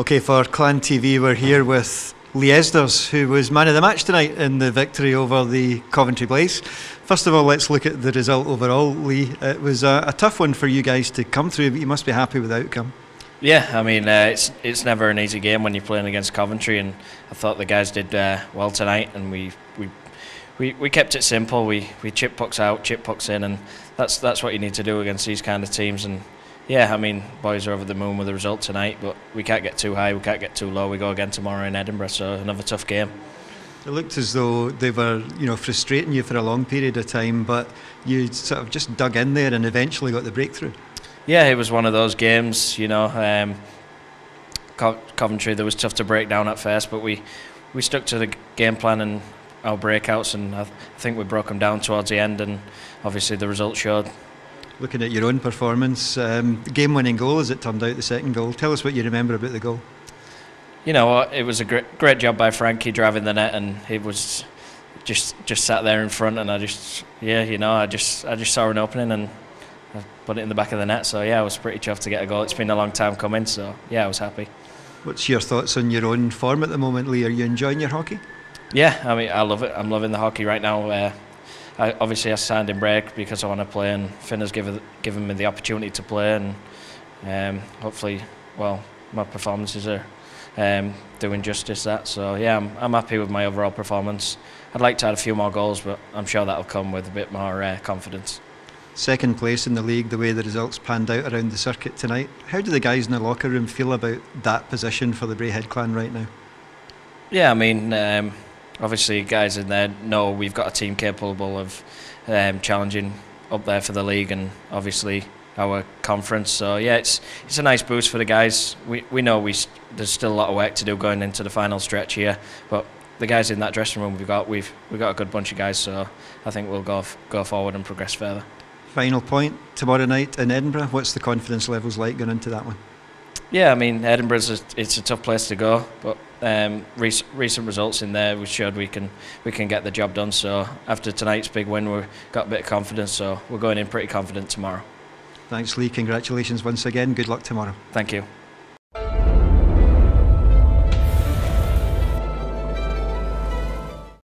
Okay, for Clan TV, we're here with Lee Esders, who was man of the match tonight in the victory over the Coventry Blaze. First of all, let's look at the result overall. Lee, it was a, a tough one for you guys to come through, but you must be happy with the outcome. Yeah, I mean uh, it's it's never an easy game when you're playing against Coventry, and I thought the guys did uh, well tonight, and we, we we we kept it simple. We we chip pucks out, chip pucks in, and that's that's what you need to do against these kind of teams. And yeah, I mean, boys are over the moon with the result tonight, but we can't get too high, we can't get too low. We go again tomorrow in Edinburgh, so another tough game. It looked as though they were, you know, frustrating you for a long period of time, but you sort of just dug in there and eventually got the breakthrough. Yeah, it was one of those games, you know. Um, Co- Coventry, there was tough to break down at first, but we, we stuck to the game plan and our breakouts, and I, th- I think we broke them down towards the end, and obviously the result showed. Looking at your own performance, um, game winning goal as it turned out, the second goal. Tell us what you remember about the goal. You know, it was a great, great job by Frankie driving the net, and he was just just sat there in front, and I just yeah, you know, I just I just saw an opening and I put it in the back of the net. So yeah, I was pretty chuffed to get a goal. It's been a long time coming, so yeah, I was happy. What's your thoughts on your own form at the moment, Lee? Are you enjoying your hockey? Yeah, I mean, I love it. I'm loving the hockey right now. Uh, I, obviously, I signed in break because I want to play, and Finn has given given me the opportunity to play, and um, hopefully, well, my performances are um, doing justice that. So yeah, I'm, I'm happy with my overall performance. I'd like to add a few more goals, but I'm sure that'll come with a bit more uh, confidence. Second place in the league, the way the results panned out around the circuit tonight. How do the guys in the locker room feel about that position for the Braehead clan right now? Yeah, I mean, um, obviously, guys in there know we've got a team capable of um, challenging up there for the league, and obviously our conference. So yeah, it's it's a nice boost for the guys. We we know we there's still a lot of work to do going into the final stretch here, but the guys in that dressing room we've got we've we've got a good bunch of guys. So I think we'll go go forward and progress further. Final point tomorrow night in Edinburgh. What's the confidence levels like going into that one? Yeah, I mean Edinburgh's a, it's a tough place to go, but um, rec- recent results in there we showed we can we can get the job done. So after tonight's big win, we've got a bit of confidence. So we're going in pretty confident tomorrow. Thanks, Lee. Congratulations once again. Good luck tomorrow. Thank you.